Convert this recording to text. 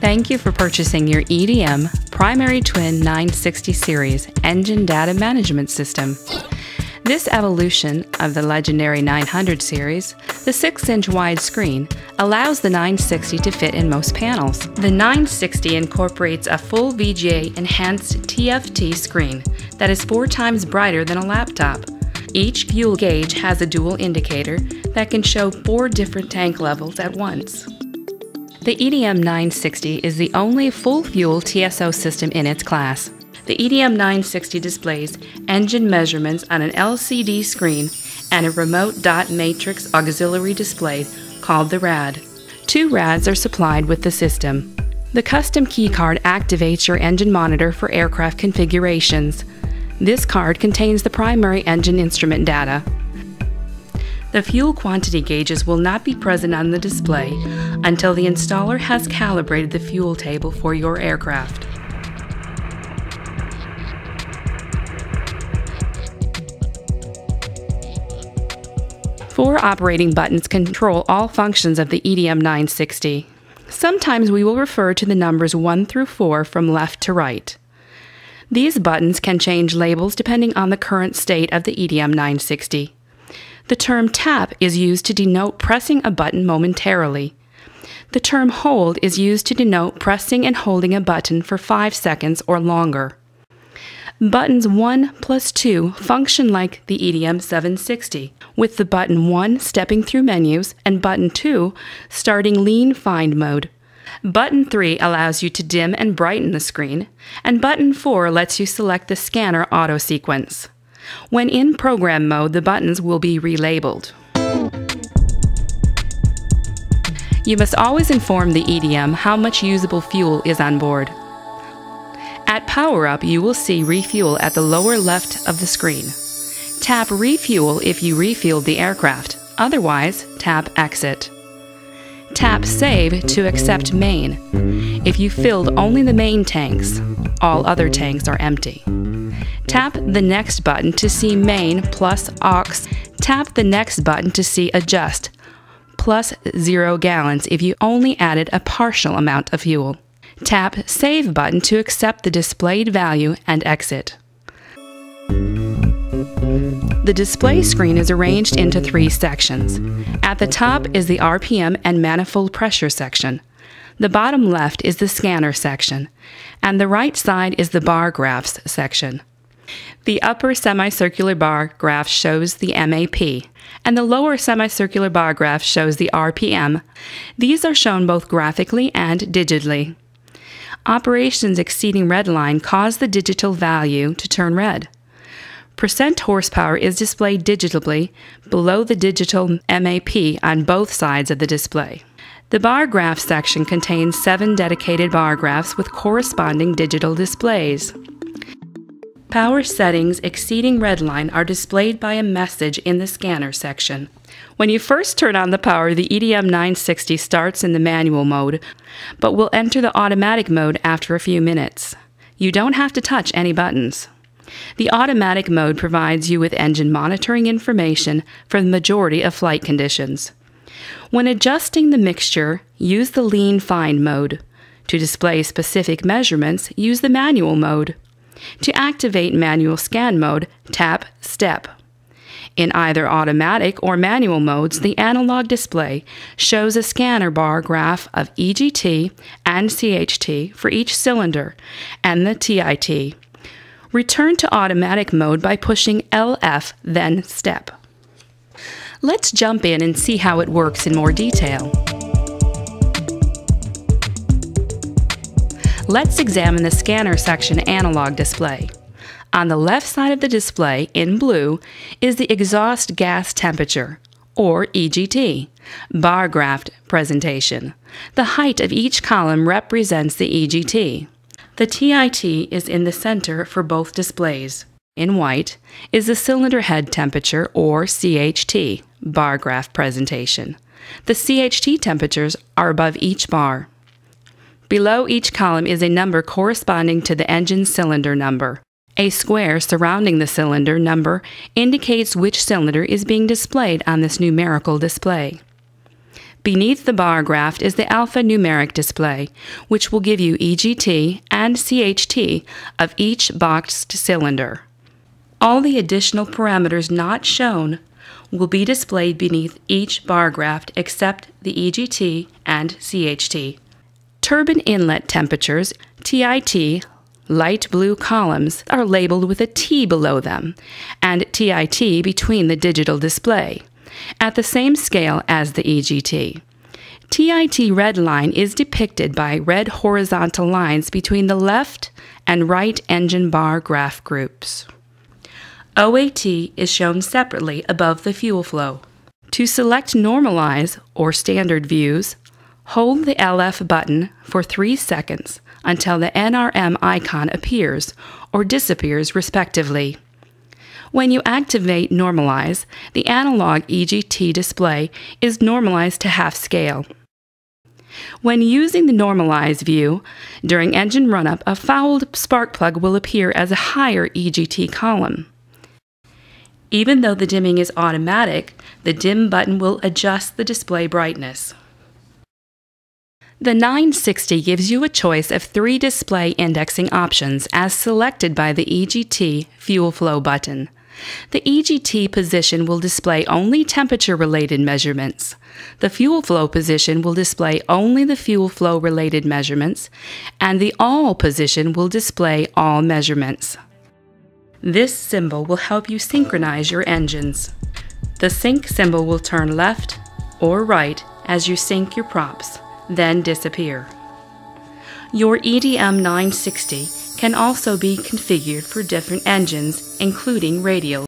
Thank you for purchasing your EDM Primary Twin 960 Series Engine Data Management System. This evolution of the legendary 900 series, the 6 inch wide screen allows the 960 to fit in most panels. The 960 incorporates a full VGA enhanced TFT screen that is four times brighter than a laptop. Each fuel gauge has a dual indicator that can show four different tank levels at once. The EDM 960 is the only full fuel TSO system in its class. The EDM 960 displays engine measurements on an LCD screen and a remote dot matrix auxiliary display called the RAD. Two RADs are supplied with the system. The custom key card activates your engine monitor for aircraft configurations. This card contains the primary engine instrument data. The fuel quantity gauges will not be present on the display until the installer has calibrated the fuel table for your aircraft. Four operating buttons control all functions of the EDM 960. Sometimes we will refer to the numbers 1 through 4 from left to right. These buttons can change labels depending on the current state of the EDM 960. The term tap is used to denote pressing a button momentarily. The term hold is used to denote pressing and holding a button for 5 seconds or longer. Buttons 1 plus 2 function like the EDM 760, with the button 1 stepping through menus and button 2 starting lean find mode. Button 3 allows you to dim and brighten the screen, and button 4 lets you select the scanner auto sequence. When in program mode, the buttons will be relabeled. You must always inform the EDM how much usable fuel is on board. Power Up, you will see Refuel at the lower left of the screen. Tap Refuel if you refueled the aircraft, otherwise, tap Exit. Tap Save to accept main. If you filled only the main tanks, all other tanks are empty. Tap the next button to see main plus aux. Tap the next button to see adjust plus zero gallons if you only added a partial amount of fuel. Tap Save button to accept the displayed value and exit. The display screen is arranged into three sections. At the top is the RPM and manifold pressure section. The bottom left is the scanner section, and the right side is the bar graphs section. The upper semicircular bar graph shows the MAP, and the lower semicircular bar graph shows the RPM. These are shown both graphically and digitally. Operations exceeding red line cause the digital value to turn red. Percent horsepower is displayed digitally below the digital MAP on both sides of the display. The bar graph section contains seven dedicated bar graphs with corresponding digital displays. Power settings exceeding redline are displayed by a message in the scanner section. When you first turn on the power, the EDM 960 starts in the manual mode, but will enter the automatic mode after a few minutes. You don't have to touch any buttons. The automatic mode provides you with engine monitoring information for the majority of flight conditions. When adjusting the mixture, use the lean find mode. To display specific measurements, use the manual mode. To activate manual scan mode, tap Step. In either automatic or manual modes, the analog display shows a scanner bar graph of EGT and CHT for each cylinder and the TIT. Return to automatic mode by pushing LF, then Step. Let's jump in and see how it works in more detail. Let's examine the scanner section analog display. On the left side of the display, in blue, is the exhaust gas temperature, or EGT, bar graphed presentation. The height of each column represents the EGT. The TIT is in the center for both displays. In white is the cylinder head temperature, or CHT, bar graph presentation. The CHT temperatures are above each bar. Below each column is a number corresponding to the engine cylinder number. A square surrounding the cylinder number indicates which cylinder is being displayed on this numerical display. Beneath the bar graph is the alphanumeric display, which will give you EGT and CHT of each boxed cylinder. All the additional parameters not shown will be displayed beneath each bar graph except the EGT and CHT. Turbine inlet temperatures, TIT, light blue columns are labeled with a T below them and TIT between the digital display, at the same scale as the EGT. TIT red line is depicted by red horizontal lines between the left and right engine bar graph groups. OAT is shown separately above the fuel flow. To select Normalize or Standard Views, hold the LF button for 3 seconds until the NRM icon appears or disappears respectively. When you activate Normalize, the analog EGT display is normalized to half scale. When using the Normalize view, during engine runup, a fouled spark plug will appear as a higher EGT column. Even though the dimming is automatic, the dim button will adjust the display brightness. The 960 gives you a choice of three display indexing options as selected by the EGT Fuel Flow button. The EGT position will display only temperature related measurements. The fuel flow position will display only the fuel flow related measurements, and the All position will display all measurements. This symbol will help you synchronize your engines. The sync symbol will turn left or right as you sync your props, then disappear. Your EDM 960 can also be configured for different engines, including radial.